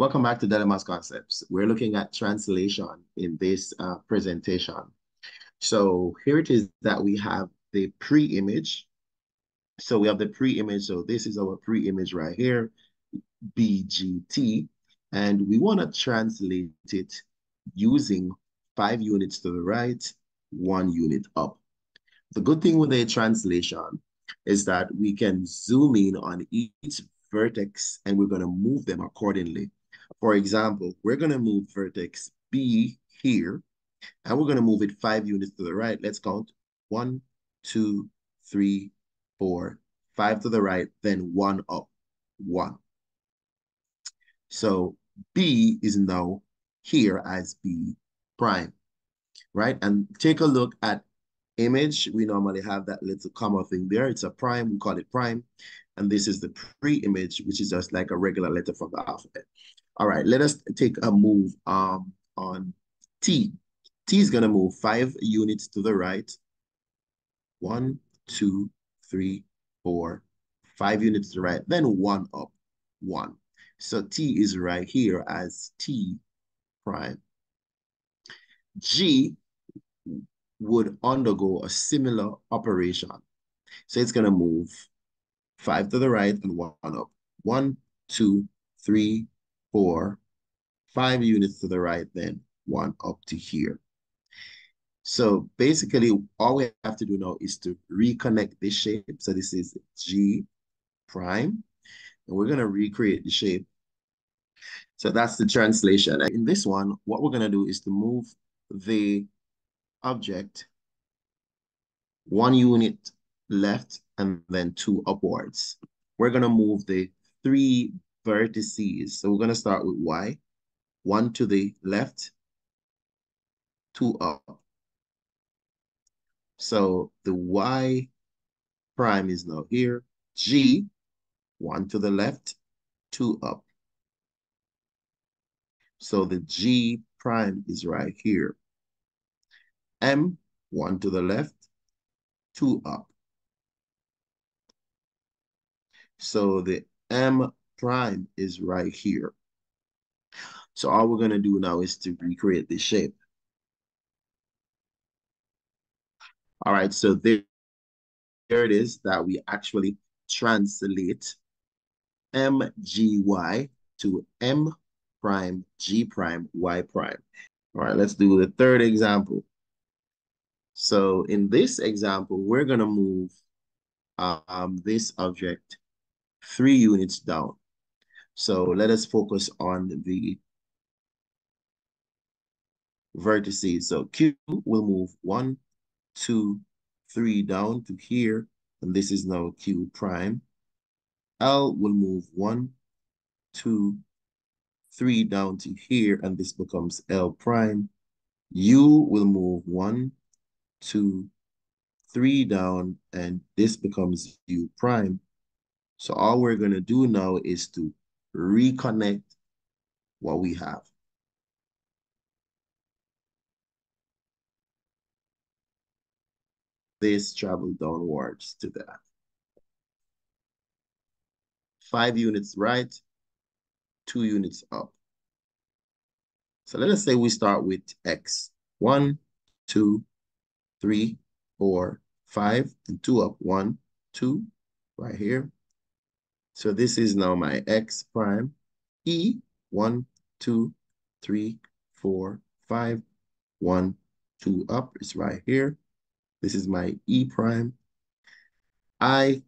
Welcome back to DellyMaths Concepts. We're looking at translation in this uh, presentation. So here it is that we have the pre-image. So we have the pre-image. So this is our pre-image right here, BGT. And we want to translate it using five units to the right, one unit up. The good thing with a translation is that we can zoom in on each vertex and we're going to move them accordingly. For example, we're going to move vertex B here, and we're going to move it five units to the right. Let's count. One, two, three, four, five to the right, then one up, one. So B is now here as B prime, right? And take a look at image. We normally have that little comma thing there. It's a prime, we call it prime. And this is the pre-image, which is just like a regular letter from the alphabet. All right, let us take a move um, on T. T is going to move five units to the right. One, two, three, four, five units to the right, then one up, one. So T is right here as T prime. G would undergo a similar operation. So it's going to move five to the right and one up. One, two, three, four, five units to the right, then one up to here. So basically, all we have to do now is to reconnect this shape. So this is G prime, and we're going to recreate the shape. So that's the translation. In this one, what we're going to do is to move the object one unit left and then two upwards. We're going to move the three vertices. So we're going to start with Y. One to the left, two up. So the Y prime is now here. G, one to the left, two up. So the G prime is right here. M, one to the left, two up. So the M prime is right here. So all we're going to do now is to recreate this shape. All right, so there, there it is that we actually translate MGY to M prime, G prime, Y prime. All right, let's do the third example. So in this example, we're going to move um, this object three units down. So let us focus on the vertices. So Q will move one, two, three down to here, and this is now Q prime. L will move one, two, three down to here, and this becomes L prime. U will move one, two, three down, and this becomes U prime. So all we're going to do now is to reconnect what we have. This travel downwards to that. Five units right, two units up. So let us say we start with X. One, two, three, four, five, and two up. One, two, right here. So this is now my x prime. E, one, two, three, four, five, one, two up it's right here. This is my E prime. I,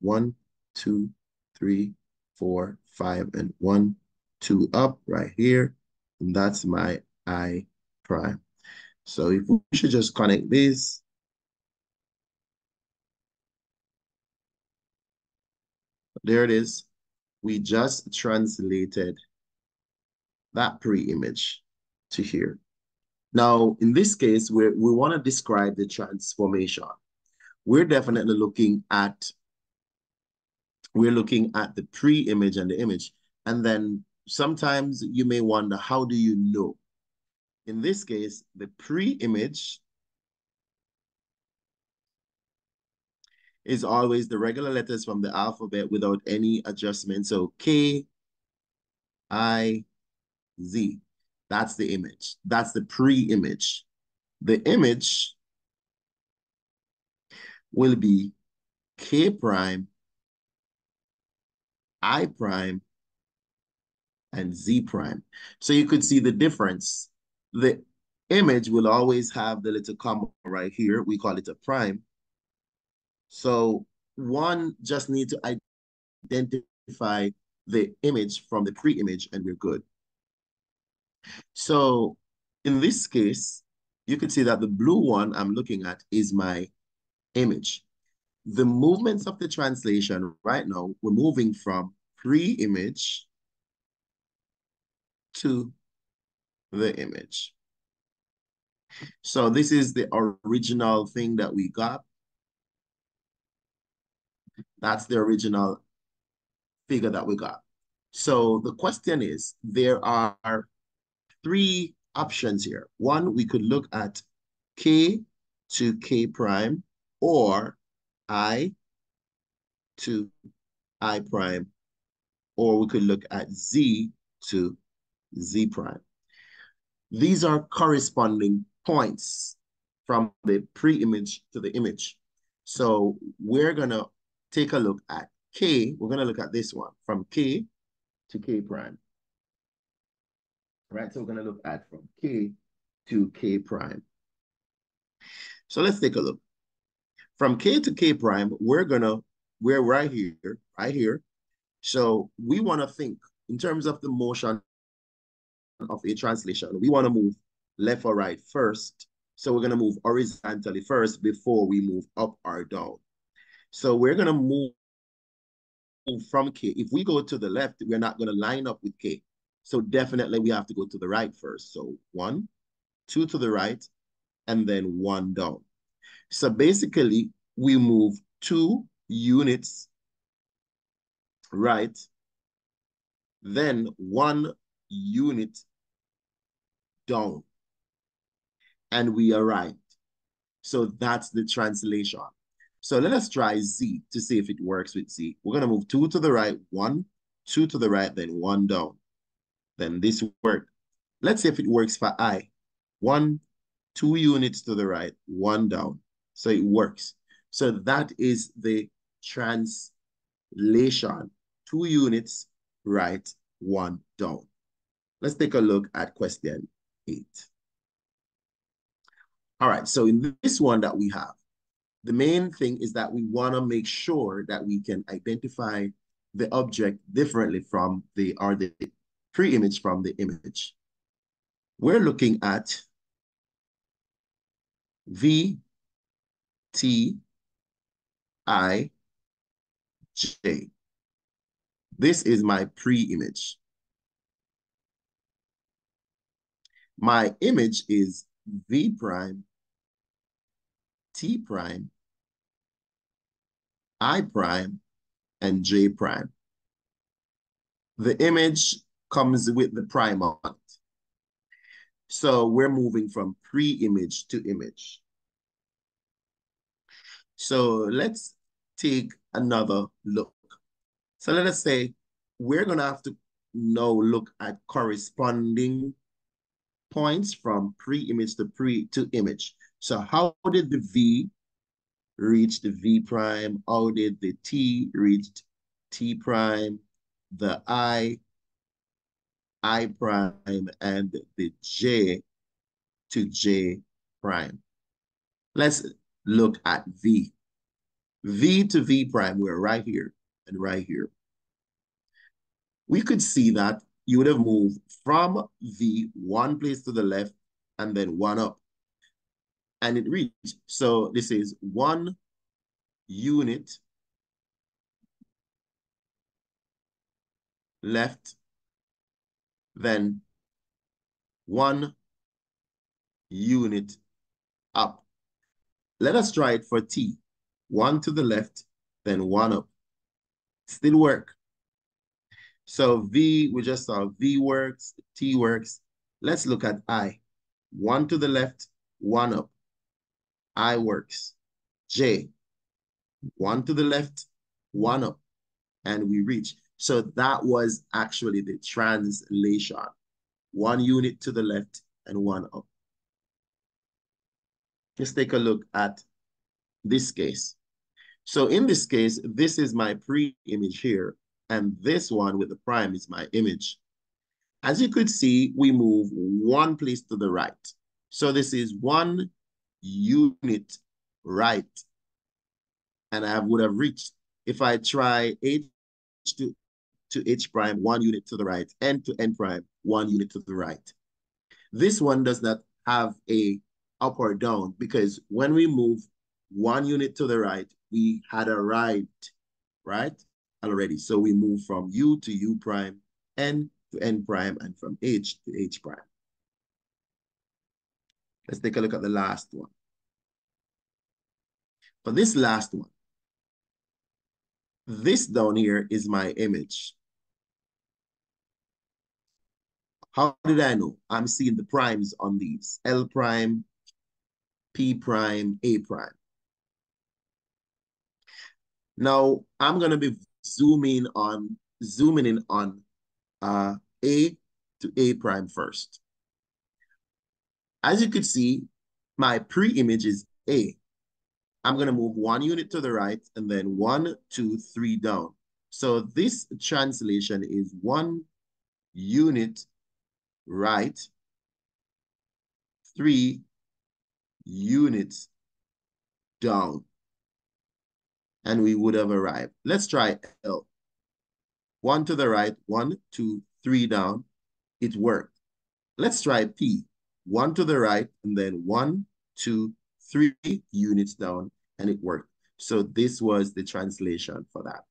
one, two, three, four, five, and one, two up right here. And that's my I prime. So if we should just connect this, There it is. We just translated that pre-image to here. Now, in this case, we we want to describe the transformation. We're definitely looking at we're looking at the pre-image and the image. And then sometimes you may wonder, how do you know? In this case, the pre-image is always the regular letters from the alphabet without any adjustment. So K, I, Z. That's the image. That's the pre-image. The image will be K prime, I prime, and Z prime. So you could see the difference. The image will always have the little comma right here. We call it a prime. So one just need to identify the image from the pre-image and we're good. So in this case, you can see that the blue one I'm looking at is my image. The movements of the translation right now, we're moving from pre-image to the image. So this is the original thing that we got. That's the original figure that we got. So the question is, there are three options here. One, we could look at K to K prime or I to I prime, or we could look at Z to Z prime. These are corresponding points from the pre-image to the image. So we're gonna take a look at K, we're gonna look at this one, from K to K prime. Right, so we're gonna look at from K to K prime. So let's take a look. From K to K prime, we're gonna, we're right here, right here. So we wanna think in terms of the motion of a translation, we wanna move left or right first. So we're gonna move horizontally first before we move up or down. So we're gonna move from K. If we go to the left, we're not gonna line up with K. So definitely we have to go to the right first. So one, two to the right, and then one down. So basically, we move two units right, then one unit down, and we arrived. So that's the translation. So let us try Z to see if it works with Z. We're going to move two to the right, one, two to the right, then one down. Then this worked. Let's see if it works for I. One, two units to the right, one down. So it works. So that is the translation. Two units right, one down. Let's take a look at question eight. All right, so in this one that we have, the main thing is that we want to make sure that we can identify the object differently from the, or the pre-image from the image. We're looking at V T I J. This is my pre-image. My image is V prime, T prime, I prime, and J prime. The image comes with the prime on it. So we're moving from pre-image to image. So let's take another look. So let us say we're going to have to now look at corresponding points from pre-image to pre to image. So how did the V reach the V prime? How did the T reach T prime? The I, I prime, and the J to J prime. Let's look at V. V to V prime, we're right here and right here. We could see that you would have moved from V one place to the left and then one up. And it reached. So this is one unit left, then one unit up. Let us try it for T. One to the left, then one up. Still work. So V, we just saw V works, T works. Let's look at I. One to the left, one up. I works. J, one to the left, one up. And we reach. So that was actually the translation. one unit to the left, and one up. Let's take a look at this case. So in this case, this is my pre-image here, and this one with the prime is my image. As you could see, we move one place to the right. So this is one unit right. And I would have reached, if I try H to, to H prime, one unit to the right, N to N prime, one unit to the right. This one does not have a up or down because when we move one unit to the right, we had arrived, right? Already. So we move from U to U prime, N to N prime, and from H to H prime. Let's take a look at the last one. For this last one, this down here is my image. How did I know? I'm seeing the primes on these. L prime, P prime, A prime. Now, I'm going to be zooming on, zooming in on uh, A to A prime first. As you could see, my pre-image is A. I'm going to move one unit to the right and then one, two, three down. So this translation is one unit right, three units down. And we would have arrived. Let's try L. One to the right, one, two, three down. It worked. Let's try P one to the right, and then one, two, three units down, and it worked. So this was the translation for that.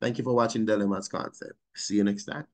Thank you for watching DellyMaths concept. See you next time.